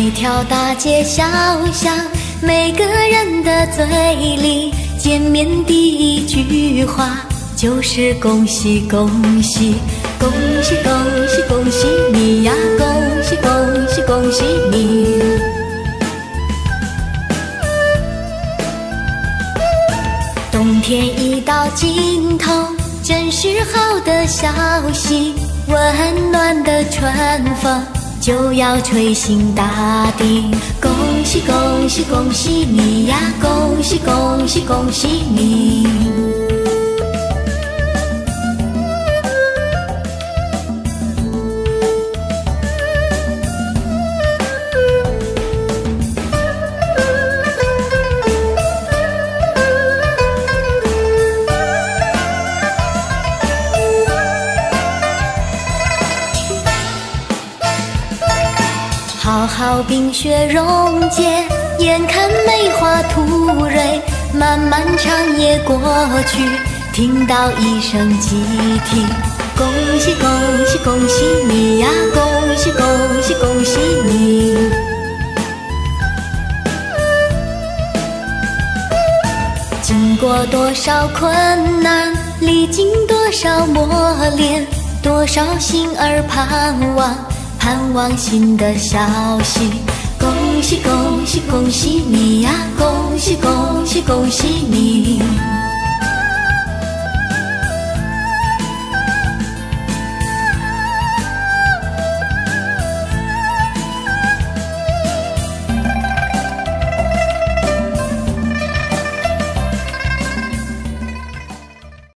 每条大街小巷，每个人的嘴里见面第一句话就是恭喜恭喜，恭喜恭喜恭喜你呀，恭喜恭喜恭喜你。冬天已到尽头，真是好的消息，温暖的春风就要吹醒大地。恭喜恭喜恭喜你呀，恭喜恭喜恭喜你。好冰雪溶解，眼看梅花吐蕊，漫漫长夜过去，听到一声鸡啼，恭喜恭喜恭喜你呀，恭喜恭喜恭喜你。经过多少困难，历经多少磨练，多少心儿盼望。盼望新的消息，恭喜恭喜恭喜你呀！恭喜恭喜恭喜你！